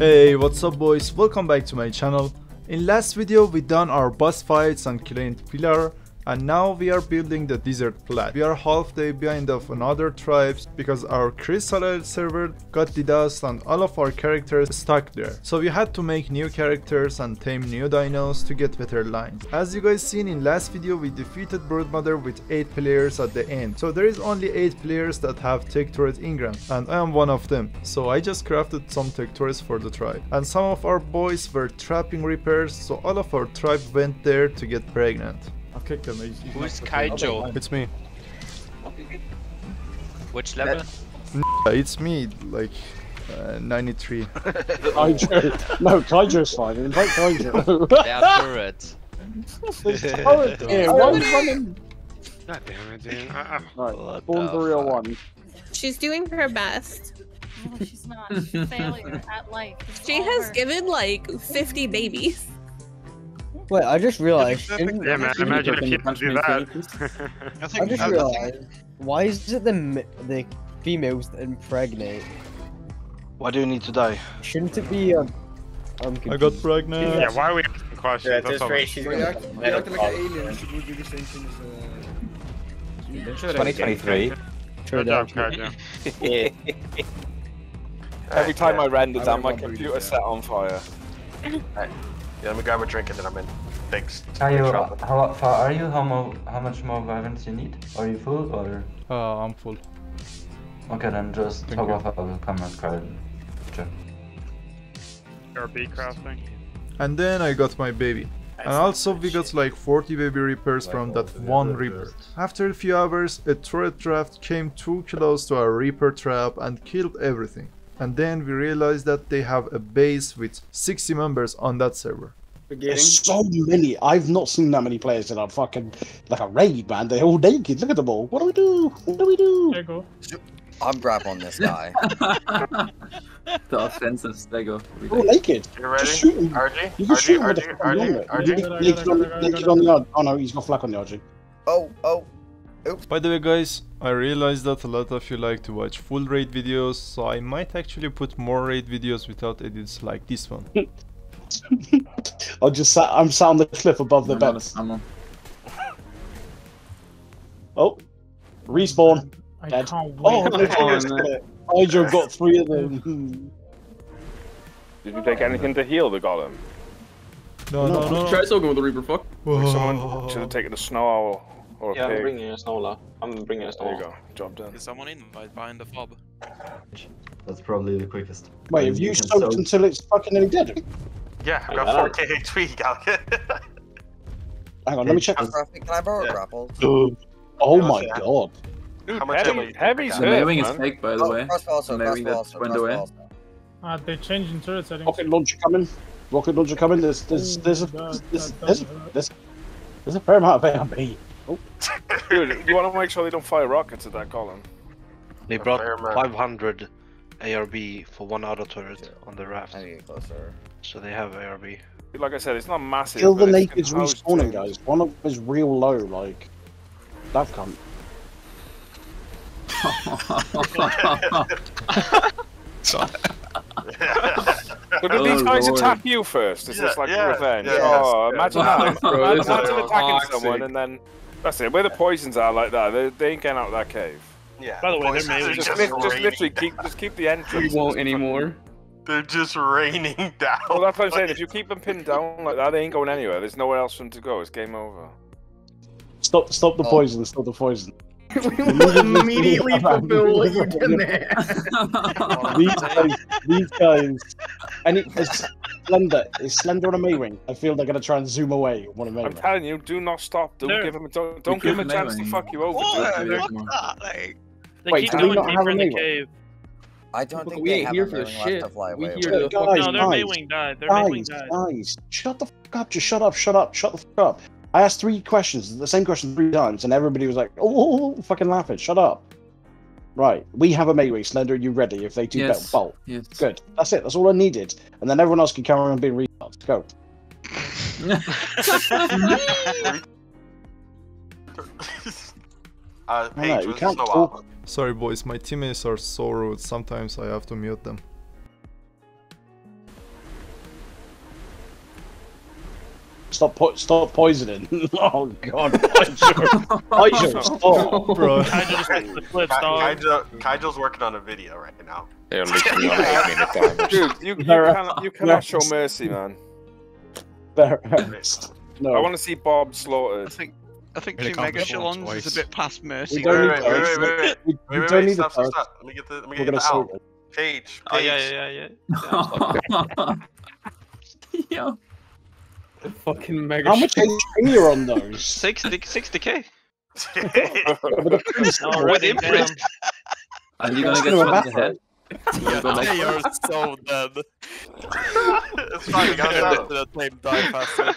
Hey, what's up boys? Welcome back to my channel. In last video we done our boss fights on Client Pillar and now we are building the desert plat. We are half day behind of another tribes because our Crystal server got DDoS and all of our characters stuck there. So we had to make new characters and tame new dinos to get better lines. As you guys seen in last video we defeated Broodmother with 8 players at the end. So there is only 8 players that have tek turret engram and I am one of them. So I just crafted some tek turrets for the tribe. And some of our boys were trapping reapers so all of our tribe went there to get pregnant. I've kicked him. He's, he's Who's Kaijo? It's me. Which level? It's me, like uh, 93. Kaijo. No, Kaijo's fine. Invite Kaijo. They are turret. There's turret here. One's running. God damn it, dude. Uh, Right, Born the Burrito fuck? 1. She's doing her best. No, she's not. She's a failure at life. It's She has her. given like 50 babies. Wait, I just realized. yeah, man, imagine if you could do that. I just realized. Why is it the the females that impregnate? Why do you need to die? Shouldn't it be? Um, I'm I got pregnant. yeah, why are we asking questions? That's all. She's acting like an alien. She would do the same thing as. Uh... 2023. Good job, that. Every time I render I down, my computer set on fire. Yeah, let me grab a drink and then I'm in Thanks. Are you, how far are you? How, mo how much more violence you need? Are you full or? Uh, I'm full. Okay, then just Thank talk you. off. I will come and cry. Sure. Or B crafting. And then I got my baby. And also we got like 40 baby reapers from that one reaper. After a few hours, a turret draft came too close to our reaper trap and killed everything. And then we realized that they have a base with 60 members on that server. There's so many. I've not seen that many players in a fucking like a raid, man. They're all naked. Look at them all. What do we do? What do we do? There you go. I'm grab on this guy. The offensive stego. They're all naked. You ready? Just shoot 'em. RG? You can shoot RG? him with a RG? fucking RG? helmet. RG? RG? Naked on, naked on the Oh no, he's got flak on the RG. Oh, oh, oh. By the way guys, I realized that a lot of you like to watch full raid videos, so I might actually put more raid videos without edits like this one. I just sat. I'm sat on the cliff above the bed. Oh, respawn. I Dead. can't Oh, wait. Kaijo got three of them. Did you take anything to heal the golem? No, no, no. no. still go with the Reaper, fuck. Someone should have taken a snow owl or a Yeah, I'm pig. bringing a snowla. I'm bringing a There you snowla. go. Job done. Is someone in right behind the fob? That's probably the quickest. Wait, have you soaked until it's fucking nearly dead? Yeah, I've got 4k HP, Gallic. Hang on, let me check. Can I borrow a grapple? Oh my Yeah. god. How much Heavy, think I heavy got? The mailing is man. fake, by the way. Crossbow also, The mailing crossbow that also, went away. also. Uh, they're changing turret settings. Rocket launcher coming. Rocket launcher coming. There's there's there's a there's there's, there's, there's, there's a fair amount of ARB. Dude, you want to make sure they don't fire rockets at that column. They A brought fair amount. 500 ARB for one auto turret on the raft. I need closer. So they have ARB. Like I said, it's not massive. Kill the but it's nakeds respawning, guys. One of them is real low, like that cunt. So did these guys attack you first? Is this like yeah, revenge? yeah, oh, yes, imagine that. Imagine this is imagine attacking someone and then that's it. Where the poisons are like that, they, they ain't getting out of that cave. Yeah. By the way, they're mainly Just, just, just literally down. keep just keep the entrance. We won't anymore. They're just raining down. Well, that's what I'm saying. If you keep them pinned down like that, they ain't going anywhere. There's nowhere else for them to go. It's game over. Stop! Stop the Oh. poison! Stop the poison! We will immediately fulfill what you did there. these guys, these guys, and it is Slender. Is Slender on a Maewing? I feel they're gonna try and zoom away on a I'm telling you, do not stop. Don't They're- give them. A, don't don't give them a chance to fuck you over. What? dude. What? Like, They Wait, keep do we going not have deeper a in the Maewing? cave. I don't think we they ain't have here for the shit. left to fly We away here with. to Guys, fuck- No, their guys, Maewing died. Their Maewing died. guys, shut the fuck up! Just shut up! Shut up! Shut the fuck up! I asked three questions, the same question three times, and everybody was like, "Oh, fucking laughing! Shut up!" Right, we have a Maewing. Slender, are you ready? If they do Yes. better, bolt. Yes. Good. That's it. That's all I needed. And then everyone else can carry on being retards. Go. uh, I know, Paige, you can't talk. Sorry boys, my teammates are so rude, sometimes I have to mute them. Stop po- stop poisoning. oh god, Kaiju, Kaiju, stop. Bro. Kaijo, Kaijo's working on a video right now. They're literally on eight minute timers. Dude, you, you, There are- cannot, you cannot show mercy, man. No. I want to see Bob slaughtered. I think I think Really two mega comfortable echelons is a bit past mercy. We don't Wait, need wait, wait, those. wait, wait, We- wait, we wait, don't wait, need stop, the stop, first. stop. Let me get the, let me We're get gonna the sort owl. it. Page, Oh yeah, page. yeah, yeah, yeah. Yo. The fucking mega. How much HP are on those? 60 60k. Oh, With imprint. Are you gonna get Gonna shot in the head? Yeah, Go back. they are so dead. it's fine, you got They're that. the same die faster.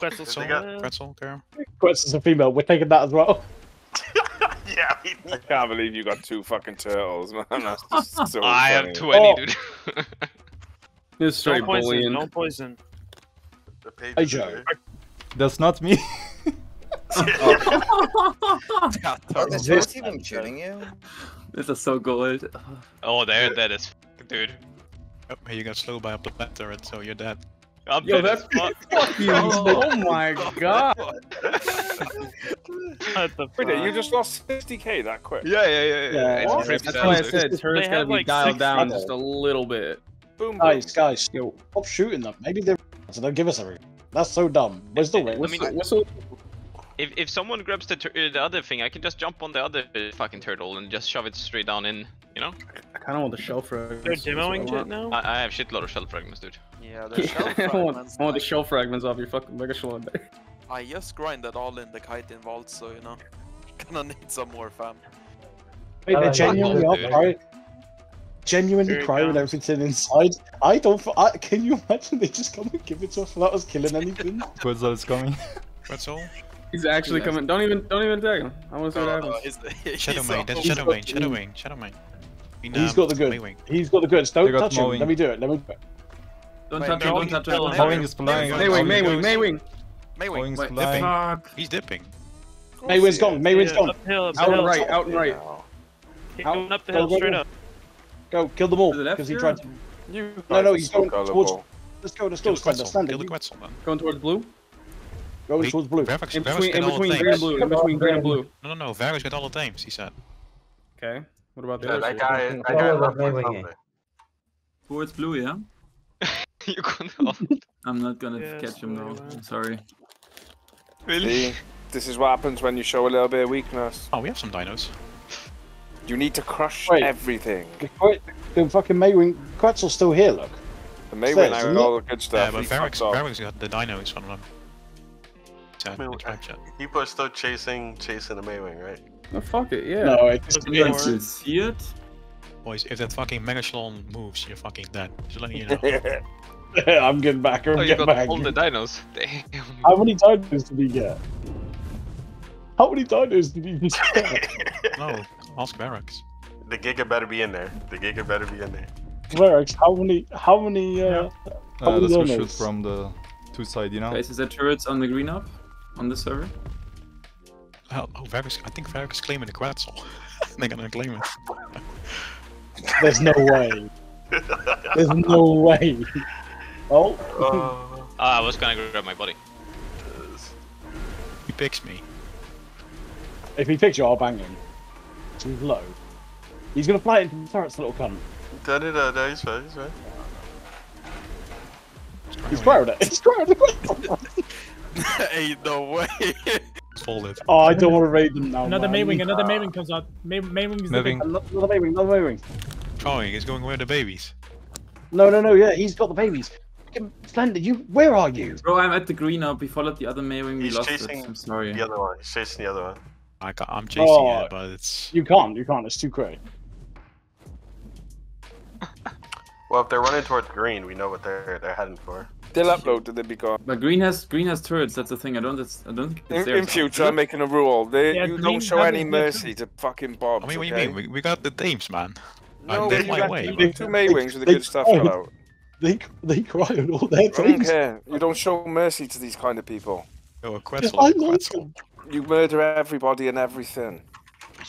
Pretzel, They got- pretzel, girl. Quest a female. We're taking that as well. yeah, I can't believe you got two fucking turtles, man. That's just so I have funny. 20, Oh. dude. It's straight No poison, bullying. no poison. The page Hey is Joe. That's not me. Are the turrets even shooting you? This is so good. Oh, they're dead as fuck, dude. Oh, hey, you got slow by up the plant turret, so you're dead. I'm Yo, dead that's fuck. fucking. Oh. oh my god. What the Wait, you just lost 50k that quick? Yeah, yeah, yeah. yeah. Yeah. It's What? pretty That's why I said turret's They gotta be like dialed down people. just a little bit. Boom, boom. Guys, guys, still stop shooting them. Maybe they're so they'll give us everything. That's so dumb. Where's the win? mean- Whistle, whistle. If if someone grabs the tur- uh, the other thing, I can just jump on the other fucking turtle and just shove it straight down in. You know? I kind of want the shell fragments. They're that's demoing it now? I, I have shitload of shell fragments, dude. Yeah, the shell I want, fragments. I want the shell fragments off your fucking mega shell. I just grinded all in the kite in vault, so you know. Gonna need some more fam. Wait, I they like genuinely that. are Dude. crying. Genuinely Here it crying with everything inside. I don't. f- I, can you imagine they just come and give it to us without us killing anything? Quetzal is coming. Pretzel? He's actually coming. Don't even, don't even tag him. I want to see what No, no, happens. he's, Shadow he's Main, that's Shadow got Main, Shadow Main, Shadowmane. In, He's um, got the good. He's got the goods. Don't touch him. mowing. Let me do it. Let me. Do it. Don't touch him. Don't touch him. no, Don't no, touch Maewing him. is flying. Maewing, Maewing, Maewing. Maewing. Maewing's flying. He's dipping. Maywin's gone. Maywin's Yeah, gone. uphill, Out uphill. and right, out and right. Keep Out. going up the Go, hill, go, straight go. up. Go kill them all To the left because he tried. To... You No, no, guys he's going towards. Let's go. Let's Kill go. the Stand Quetzal, stand kill the Quetzal then. Going towards blue. Going Wait, towards blue. Varrox, In between, got in all between the green and blue. In between green and blue. No, no, no, Varrox got all the dames, he said. Okay. What about the Yeah, other? that guy, that Oh, guy left my something. Towards blue, yeah. you couldn't. I'm not gonna Yes, catch him though. man. I'm sorry. See, this is what happens when you show a little bit of weakness. Oh, we have some dinos. You need to crush Wait. everything. The, que- the fucking Maewing Quetzal's still here. Look. The Maywin Stairs, out isn't and all the good stuff. Yeah, but he Varrox, fucks got the dinos, one of them. Chat, I mean, in tribe chat. People are still chasing, chasing a Maewing, right? No, fuck it, yeah. No, it's Look You can for- still see it. Boys, if that fucking Megachelon moves, you're fucking dead. Just letting you know. I'm getting back. I'm Oh, you getting got back. all the dinos. Damn. How many dinos did he get? How many dinos did he get? no, ask Varrox. The Giga better be in there. The Giga better be in there. Varrox, how many? How many? Uh, how Uh, many let's shoot from the two side, you know? Guys, is there turrets on the green up? On the server? Oh, oh Varrox, I think Varrox is claiming the Quetzal. They're gonna claim it. There's no way. There's no way. Oh. Uh, Ah, I was gonna grab my body. He picks me. If he picks you, I'll bang him. Too low. He's gonna fly into the turrets, little cunt. da da da da. He's fine. He's fine. He's squared it. He's squared it. Ain't no way. It's folded. Oh, I don't want to raid them now. Another man. Maewing, another Maewing comes out. May Maewing is the Moving. big... Another Maewing, another Maewing. Trying, he's going where the babies. No, no, no. Yeah, he's got the babies. Fucking Splendid. You. Where are you? Bro, I'm at the green up. We followed the other Maewing. We He's lost chasing it. I'm sorry. the other one. He's chasing the other one. I got, I'm chasing Oh. it, but it's. You can't. You can't. It's too quick. Well, if they're running towards green, we know what they're they're heading for. They'll upload to the be gone. But green has green has turrets. That's the thing. I don't. I don't think it's In, in future, I'm making a rule. They, Yeah, you don't show any it, yeah, mercy to fucking Bobs. I mean, what do you mean? We, we got the dames, man. No, I'm dead my got way. two, but- two Maewings with the good stuff they- fell out. They they cry on all their I don't care. You don't show mercy to these kind of people. Oh, a Quetzal, I a like Quetzal. You murder everybody and everything.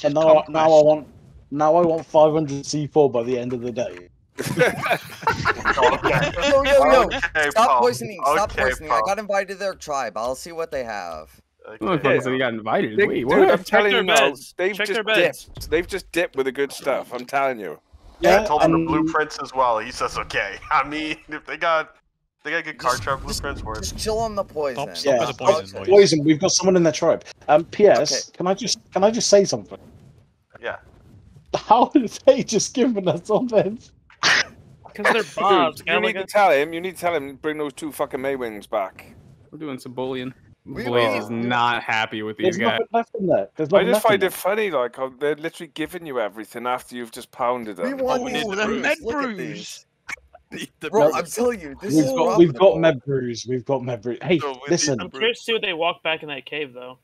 And now, now I want, now I want 500 C4 by the end of the day. Yo, yo, yo! Okay, Stop Paul. poisoning! Stop Okay, poisoning! I got invited to their tribe. I'll see what they have. Motherfucker said he got invited. They, Wait, dude, I'm telling you now, they've Check just dipped. They've just dipped with the good stuff. I'm telling you. Yeah, I told him the blueprints as well. He says okay. I mean, if they got they got good card trap blueprints for it. Just chill on the poison. Yeah, poison, We've got someone in their tribe. Um, P.S. Can I just can I just say something? Yeah. How did they just given us all this? Because they're Dude, you need to tell him. You need to tell him. Bring those two fucking Maewings back. We're doing some bullying. We- Blaze is not happy with There's these guys. nothing left in there. There's I just left in find there. it funny, like they're literally giving you everything after you've just pounded them. We want these the med Look at brews. These. The Bro. I'm telling you, this We've is got we've got med brews. We've got med brews. Hey, So listen. need I'm curious to see what they walk back in that cave, though.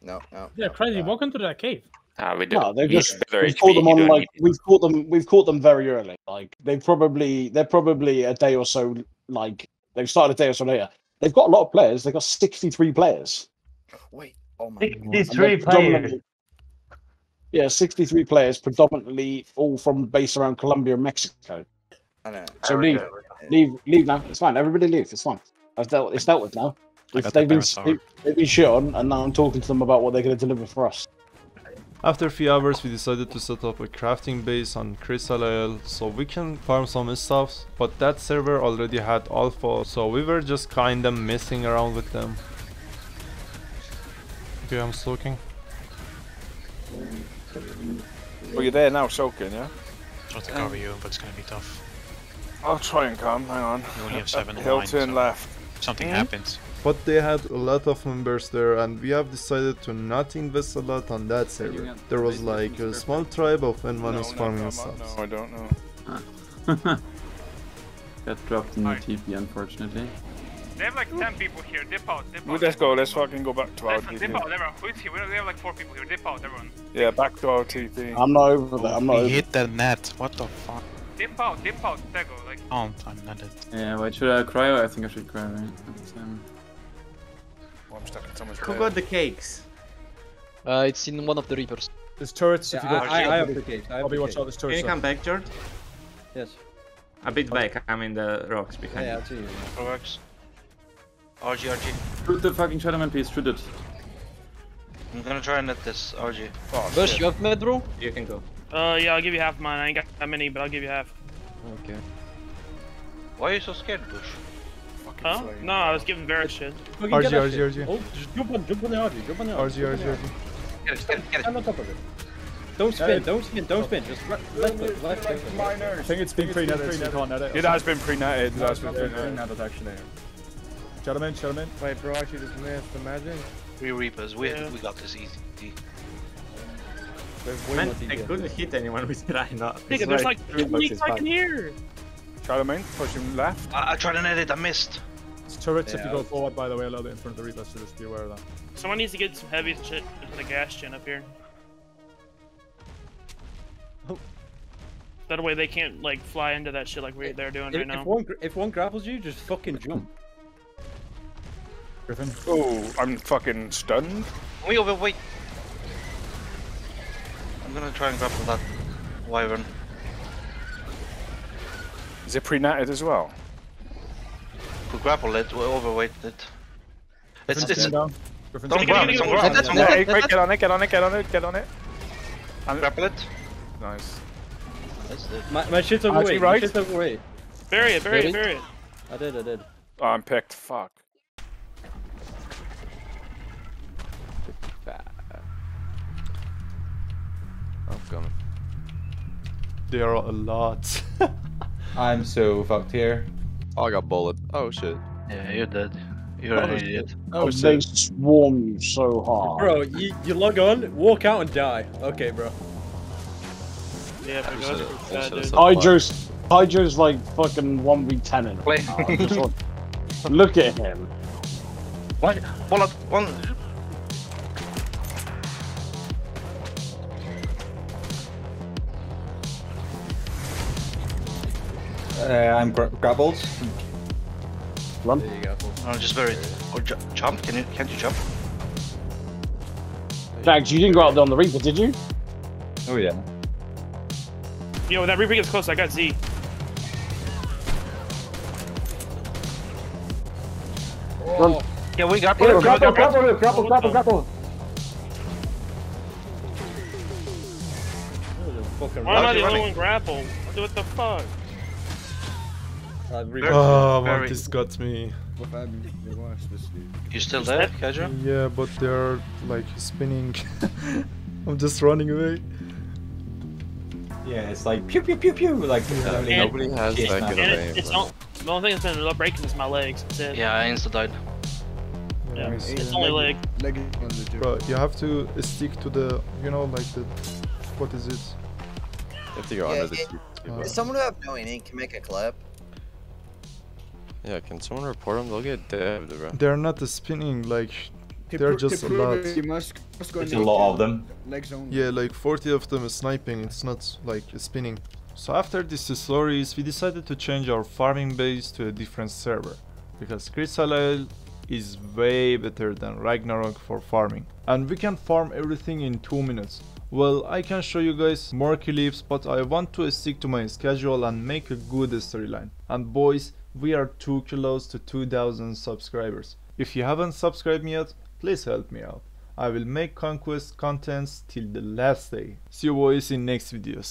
No, no. Yeah, crazy. Walk into that cave. Ah, we do. No, they've just we've HP, caught them on like need- we've caught them we've caught them very early. Like they've probably they're probably a day or so like they've started a day or so later. They've got a lot of players. They've got sixty three players. Wait. Oh my. And they're 63 players. Predominantly- Yeah, sixty three players, predominantly all from based around Colombia and Mexico. I know. So Very leave, good. leave, leave now. It's fine. Everybody leave. It's fine. It's dealt. It's dealt with now. If they've been Barrett they, they've been shit on, and now I'm talking to them about what they're going to deliver for us. After a few hours we decided to set up a crafting base on Crystal Isle so we can farm some stuff but that server already had alpha so we were just kinda messing around with them. Okay I'm soaking. Well, you're there now, soaking, yeah. Try to cover you, but it's gonna be tough. I'll try and come. Hang on. You only have seven Hill lines, turn so- left. Something Hmm? happens. But they had a lot of members there and we have decided to not invest a lot on that server. There was like a small tribe of N1s farming stuff. No, I don't know. Got dropped in the TP, unfortunately. They have like 10 people here. Dip out, dip Well, out. let's go. Let's fucking go back to our Listen, dip TP. out, everyone. Who's here? We have we have like 4 people here. Dip out, everyone. Yeah, back to our TP. I'm not over that. I'm not He over. hit the net. What the fuck? Dip out, dip out, Tego. Like, Oh, I'm not it. Yeah, wait, should I cryo? I think I should cry, right? That's, um, Oh, I'm stuck in someone's Who bed. got the cakes? Uh, it's in one of the reapers. There's turrets if Yeah, you go. I, I have the caves. I have Probably the watch caves. out, there's Can turrets. you come back, George? Yes. A bit back. I'm in the rocks behind. Yeah, you. I'll see you. Works. RG, RG. shoot the fucking Shadowmane, please. Shoot it. I'm gonna try and net this RG. Oh, Bush, shit. you have med, bro? You can go. uh, yeah, I'll give you half mine. I ain't got that many, but I'll give you half. Okay. Why are you so scared, Bush? Fucking Huh? flame. No, I was giving Varric shit. Fucking RG, get that RG, shit. RG. Oh, just jump on, jump on the RG, jump on the RG, jump on RG, RG. Get it, get it, get it. Stand on top of it. Don't spin, Yeah. don't spin, don't spin. Just right, left click, left click. I think it's been pre-netted, so you can't net it. It has been pre-netted. It has been pre-netted. pre-netted actually. Gentlemen, gentlemen. Wait, bro, actually just missed. Imagine. Three Reapers. We, Yeah. we got this easy. There's Man, I couldn't hit anyone with Rhino. Nigga, there's like 2 weeks I can hear. Charlemagne, push him left. I, I tried to edit, I missed. It's turrets if Yeah, you go forward, by the way, a little bit in front of the Reapers, so just be aware of that. Someone needs to get some heavy shit into the gas gen up here. Oh. That way they can't like fly into that shit like we they're doing If, right if now. one if one grapples you, just fucking jump. Griffin. Oh, I'm fucking stunned. Wait, wait, wait. I'm gonna try and grapple that wyvern. Is it pre-netted as well? We grapple it, we overweight it. It's, Griffin's it's, going down. Griffin's don't going grab down. it, don't grab it. That's- don't Yeah, grab hey, it. quick, get on it, get on it, get on it, get on it. And Grapple it. nice. That's it. My, my shit's Actually, overweight. My right? shit's overweight. Bury it, bury it, Ready? bury it. I did, I did. Oh, I'm picked. Fuck. Oh, I'm coming. There are a lot. I'm so fucked here. Oh, I got bullet. Oh shit. Yeah, you're dead. You're an oh, idiot. Oh, they shit. swarm you so hard. Bro, you, you log on, walk out and die. Okay, bro. Yeah, but I go should've- to I that, should've dude. said- Hydro's Hydro's like fucking one v ten in. Play. Oh, look- Look at him. One, bullet, one. Uh, I'm gra grappled. Run. There you go. No, just bury it. Or ju jump. Can you? Can't you jump? Jags, you didn't go out there on the Reaper, did you? Oh yeah. Yo, that Reaper gets close. I got Z. Run. Yeah, we got Grapple, grapple, grapple, grapple, grapple, grapple. Why am I the only one grapple? What the fuck? Oh, Montis got me. You still there, Kaijo? Yeah, but they're like spinning. I'm just running away. Yeah, it's like pew pew pew pew. Like And- Nobody has that man. good of it, aim. it's all, the only thing that's been breaking is my legs. That's it. Yeah, I insta died. Yeah, Nice. it's only leg. Leg is on the Bro, you have to stick to the, you know, like the, what is it? You have to go Yeah, under the it- tube. Uh, Is someone who have no inning can make a clip? Yeah, can someone report them? They'll get dabbed, bro. They're not spinning, like, they're just a lot. You must, must go It's a lot of them. Legs only. Yeah, like 40 of them is sniping, it's not like spinning. So after these two stories, we decided to change our farming base to a different server. Because Crystal Isle is way better than Ragnarok for farming. And we can farm everything in 2 minutes. Well, I can show you guys more clips, but I want to stick to my schedule and make a good storyline. And boys, we are too close to 2000 subscribers. If you haven't subscribed yet, please help me out. I will make conquest contents till the last day. See you boys in next videos.